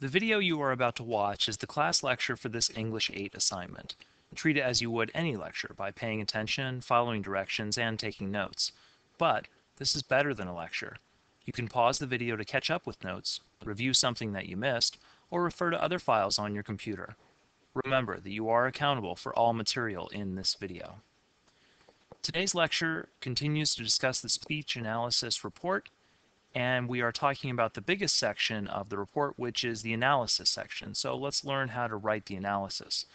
The video you are about to watch is the class lecture for this English 8 assignment. Treat it as you would any lecture by paying attention, following directions, and taking notes. But this is better than a lecture. You can pause the video to catch up with notes, review something that you missed, or refer to other files on your computer. Remember that you are accountable for all material in this video. Today's lecture continues to discuss the speech analysis report, and we are talking about the biggest section of the report, which is the analysis section. So let's learn how to write the analysis.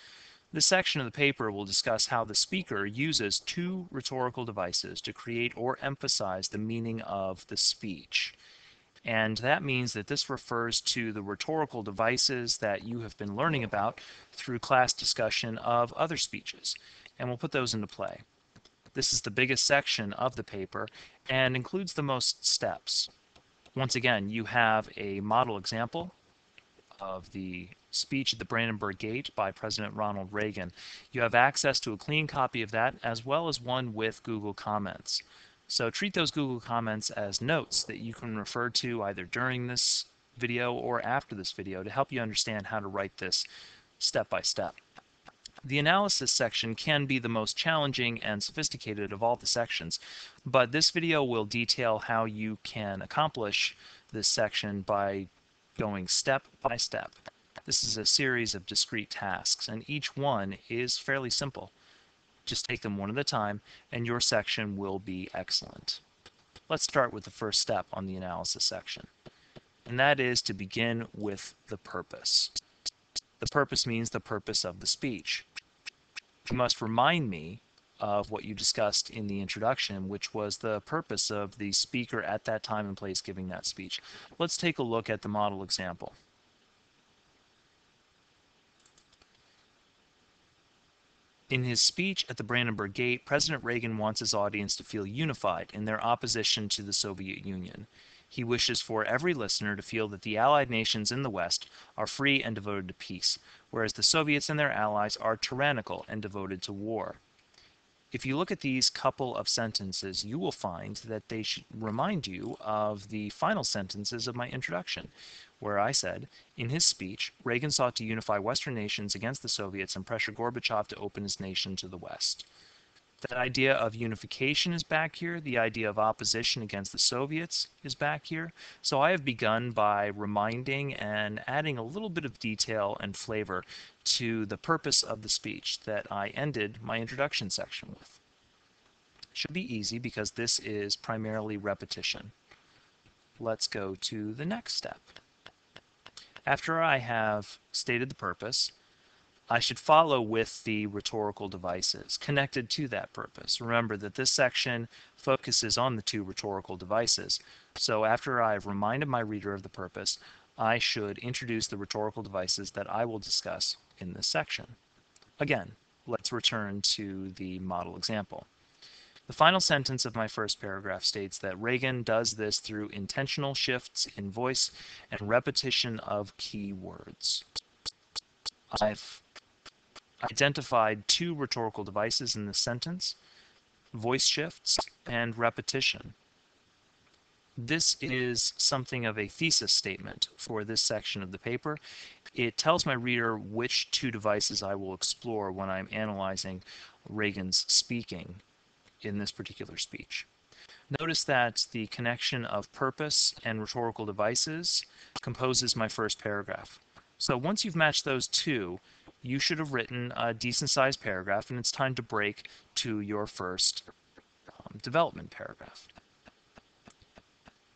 This section of the paper will discuss how the speaker uses two rhetorical devices to create or emphasize the meaning of the speech. And that means that this refers to the rhetorical devices that you have been learning about through class discussion of other speeches. And we'll put those into play. This is the biggest section of the paper and includes the most steps. Once again, you have a model example of the speech at the Brandenburg Gate by President Ronald Reagan. You have access to a clean copy of that as well as one with Google Comments. So treat those Google Comments as notes that you can refer to either during this video or after this video to help you understand how to write this step by step. The analysis section can be the most challenging and sophisticated of all the sections, but this video will detail how you can accomplish this section by going step by step. This is a series of discrete tasks, and each one is fairly simple. Just take them one at a time, and your section will be excellent. Let's start with the first step on the analysis section, and that is to begin with the purpose. The purpose means the purpose of the speech. You must remind me of what you discussed in the introduction, which was the purpose of the speaker at that time and place giving that speech. Let's take a look at the model example. In his speech at the Brandenburg Gate, President Reagan wants his audience to feel unified in their opposition to the Soviet Union. He wishes for every listener to feel that the Allied nations in the West are free and devoted to peace, whereas the Soviets and their allies are tyrannical and devoted to war. If you look at these couple of sentences, you will find that they remind you of the final sentences of my introduction, where I said, in his speech, Reagan sought to unify Western nations against the Soviets and pressure Gorbachev to open his nation to the West. That idea of unification is back here. The idea of opposition against the Soviets is back here. So I have begun by reminding and adding a little bit of detail and flavor to the purpose of the speech that I ended my introduction section with. Should be easy because this is primarily repetition. Let's go to the next step. After I have stated the purpose, I should follow with the rhetorical devices connected to that purpose. Remember that this section focuses on the two rhetorical devices. So after I've reminded my reader of the purpose, I should introduce the rhetorical devices that I will discuss in this section. Again, let's return to the model example. The final sentence of my first paragraph states that Reagan does this through intentional shifts in voice and repetition of key words. I've identified two rhetorical devices in this sentence, voice shifts and repetition. This is something of a thesis statement for this section of the paper. It tells my reader which two devices I will explore when I'm analyzing Reagan's speaking in this particular speech. Notice that the connection of purpose and rhetorical devices composes my first paragraph. So once you've matched those two, you should have written a decent sized paragraph and it's time to break to your first um, development paragraph.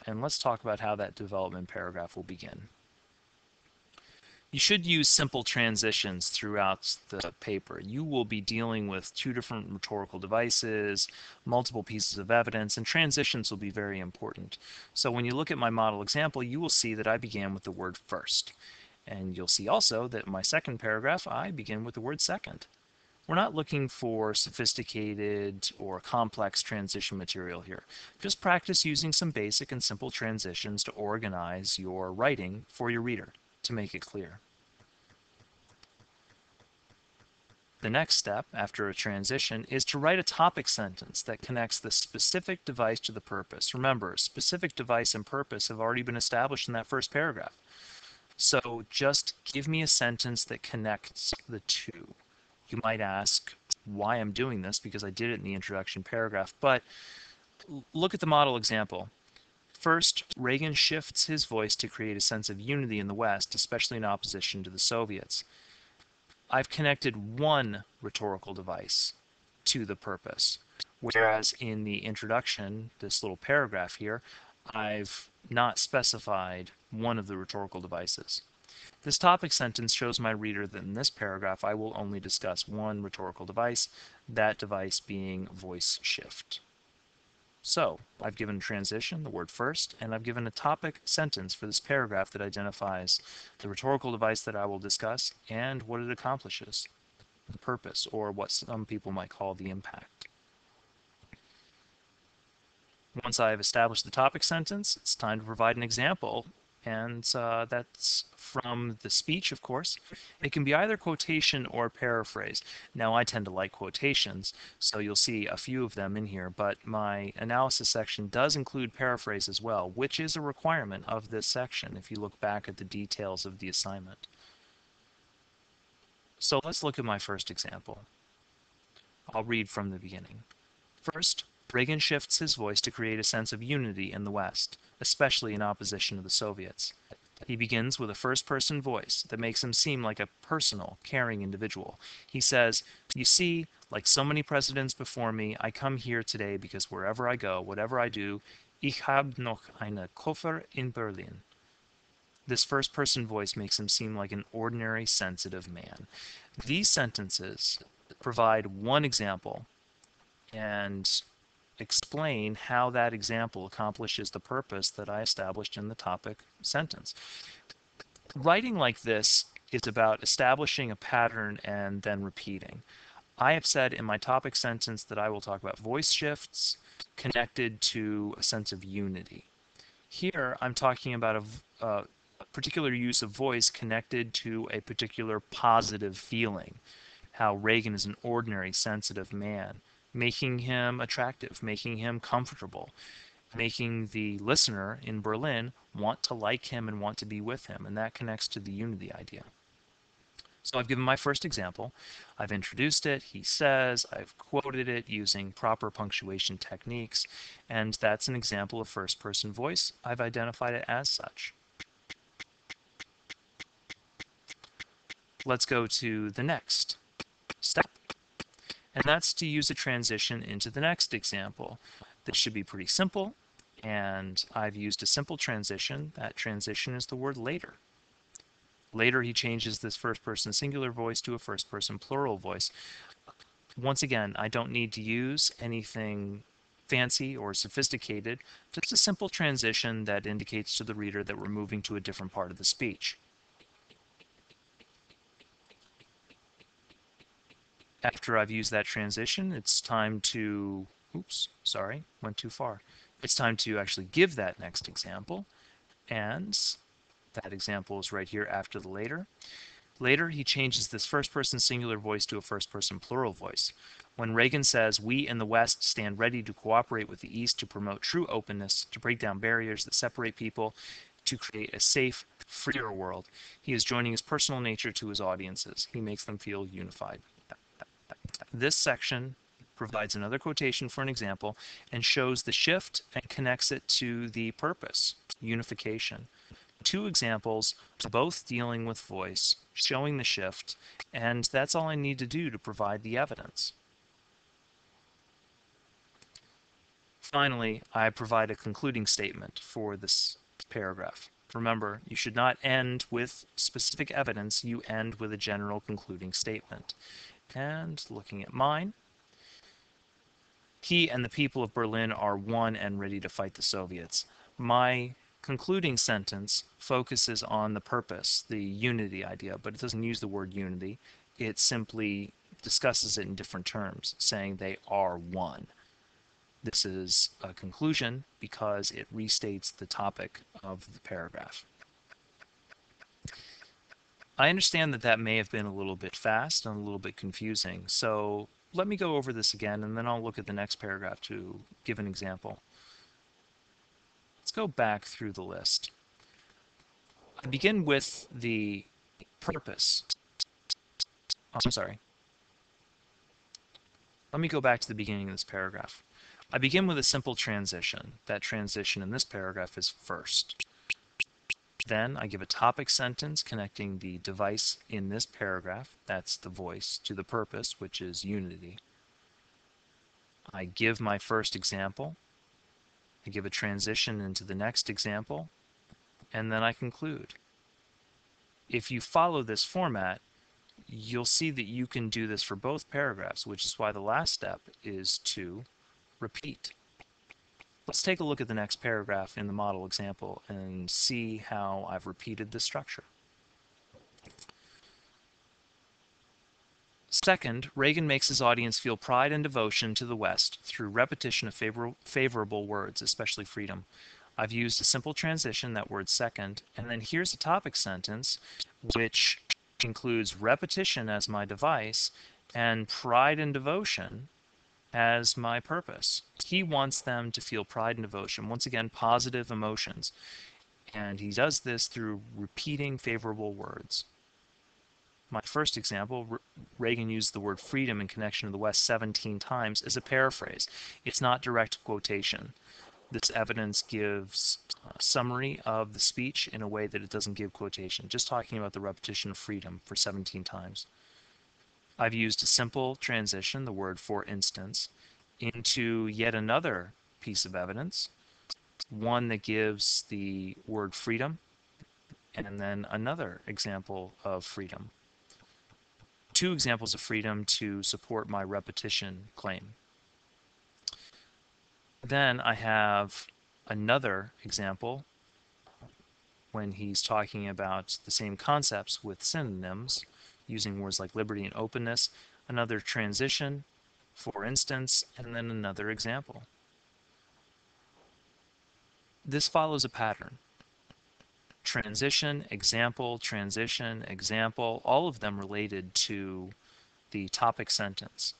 And let's talk about how that development paragraph will begin. You should use simple transitions throughout the paper. You will be dealing with two different rhetorical devices, multiple pieces of evidence, and transitions will be very important. So when you look at my model example, you will see that I began with the word first. And you'll see also that in my second paragraph, I begin with the word second. We're not looking for sophisticated or complex transition material here. Just practice using some basic and simple transitions to organize your writing for your reader to make it clear. The next step after a transition is to write a topic sentence that connects the specific device to the purpose. Remember, specific device and purpose have already been established in that first paragraph. So just give me a sentence that connects the two. You might ask why I'm doing this because I did it in the introduction paragraph, but look at the model example. First, Reagan shifts his voice to create a sense of unity in the West, especially in opposition to the Soviets. I've connected one rhetorical device to the purpose, whereas in the introduction, this little paragraph here, I've not specified one of the rhetorical devices. This topic sentence shows my reader that in this paragraph I will only discuss one rhetorical device, that device being voice shift. So I've given transition, the word first, and I've given a topic sentence for this paragraph that identifies the rhetorical device that I will discuss and what it accomplishes, the purpose, or what some people might call the impact. Once I have established the topic sentence, it's time to provide an example and uh, that's from the speech, of course. It can be either quotation or paraphrase. Now, I tend to like quotations, so you'll see a few of them in here, but my analysis section does include paraphrase as well, which is a requirement of this section if you look back at the details of the assignment. So let's look at my first example. I'll read from the beginning. First, Reagan shifts his voice to create a sense of unity in the West, especially in opposition to the Soviets. He begins with a first person voice that makes him seem like a personal, caring individual. He says, You see, like so many presidents before me, I come here today because wherever I go, whatever I do, ich hab noch eine Koffer in Berlin. This first person voice makes him seem like an ordinary, sensitive man. These sentences provide one example and explain how that example accomplishes the purpose that I established in the topic sentence. Writing like this is about establishing a pattern and then repeating. I have said in my topic sentence that I will talk about voice shifts connected to a sense of unity. Here, I'm talking about a, particular use of voice connected to a particular positive feeling. How Reagan is an ordinary, sensitive man making him attractive, making him comfortable, making the listener in Berlin want to like him and want to be with him. And that connects to the unity idea. So I've given my first example. I've introduced it. He says, I've quoted it using proper punctuation techniques. And that's an example of first person voice. I've identified it as such. Let's go to the next and that's to use a transition into the next example. This should be pretty simple, and I've used a simple transition. That transition is the word later. Later, he changes this first person singular voice to a first person plural voice. Once again, I don't need to use anything fancy or sophisticated, just a simple transition that indicates to the reader that we're moving to a different part of the speech. After I've used that transition, it's time to, oops, sorry, went too far. It's time to actually give that next example. And that example is right here after the later. Later, he changes this first person singular voice to a first person plural voice. When Reagan says, We in the West stand ready to cooperate with the East to promote true openness, to break down barriers that separate people, to create a safe, freer world, he is joining his personal nature to his audiences. He makes them feel unified. This section provides another quotation for an example and shows the shift and connects it to the purpose, unification. Two examples, both dealing with voice, showing the shift, and that's all I need to do to provide the evidence. Finally, I provide a concluding statement for this paragraph. Remember, you should not end with specific evidence, you end with a general concluding statement. And looking at mine, he and the people of Berlin are one and ready to fight the Soviets. My concluding sentence focuses on the purpose, the unity idea, but it doesn't use the word unity. It simply discusses it in different terms, saying they are one. This is a conclusion because it restates the topic of the paragraph. I understand that that may have been a little bit fast and a little bit confusing. So let me go over this again and then I'll look at the next paragraph to give an example. Let's go back through the list. I begin with the purpose. Oh, I'm sorry. Let me go back to the beginning of this paragraph. I begin with a simple transition. That transition in this paragraph is first. Then I give a topic sentence connecting the device in this paragraph, that's the voice, to the purpose, which is unity. I give my first example. I give a transition into the next example, and then I conclude. If you follow this format, you'll see that you can do this for both paragraphs, which is why the last step is to repeat. Let's take a look at the next paragraph in the model example and see how I've repeated the structure. Second, Reagan makes his audience feel pride and devotion to the West through repetition of favor favorable words, especially freedom. I've used a simple transition, that word second, and then here's a topic sentence which includes repetition as my device and pride and devotion as my purpose. He wants them to feel pride and devotion. Once again, positive emotions. And he does this through repeating favorable words. My first example, Reagan used the word freedom in connection to the West 17 times as a paraphrase. It's not direct quotation. This evidence gives a summary of the speech in a way that it doesn't give quotation, just talking about the repetition of freedom for 17 times. I've used a simple transition, the word for instance, into yet another piece of evidence, one that gives the word freedom, and then another example of freedom. Two examples of freedom to support my repetition claim. Then I have another example when he's talking about the same concepts with synonyms using words like liberty and openness, another transition, for instance, and then another example. This follows a pattern. Transition, example, transition, example, all of them related to the topic sentence.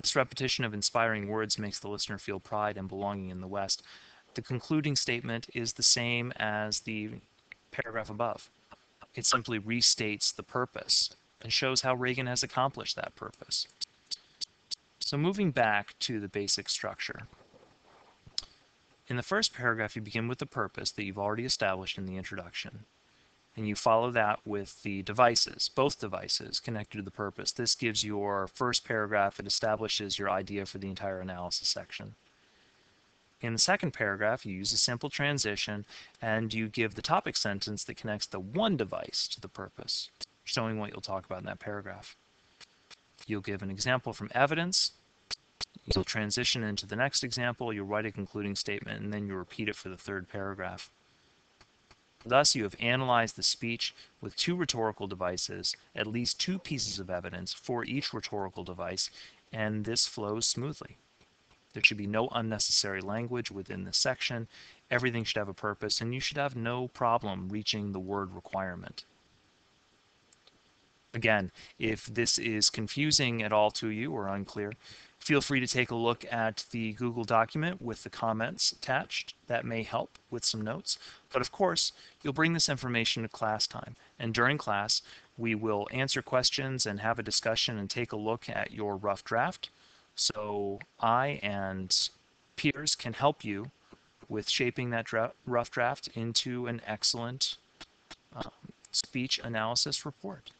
This repetition of inspiring words makes the listener feel pride and belonging in the West. The concluding statement is the same as the paragraph above. It simply restates the purpose and shows how Reagan has accomplished that purpose. So moving back to the basic structure. In the first paragraph, you begin with the purpose that you've already established in the introduction. And you follow that with the devices, both devices connected to the purpose. This gives your first paragraph, it establishes your idea for the entire analysis section. In the second paragraph, you use a simple transition and you give the topic sentence that connects the one device to the purpose, showing what you'll talk about in that paragraph. You'll give an example from evidence. You'll transition into the next example, you'll write a concluding statement, and then you repeat it for the third paragraph. Thus, you have analyzed the speech with two rhetorical devices, at least two pieces of evidence for each rhetorical device, and this flows smoothly. There should be no unnecessary language within this section. Everything should have a purpose, and you should have no problem reaching the word requirement. Again, if this is confusing at all to you or unclear, feel free to take a look at the Google document with the comments attached. That may help with some notes. But of course, you'll bring this information to class time. And during class, we will answer questions and have a discussion and take a look at your rough draft. So I and peers can help you with shaping that dra rough draft into an excellent um, speech analysis report.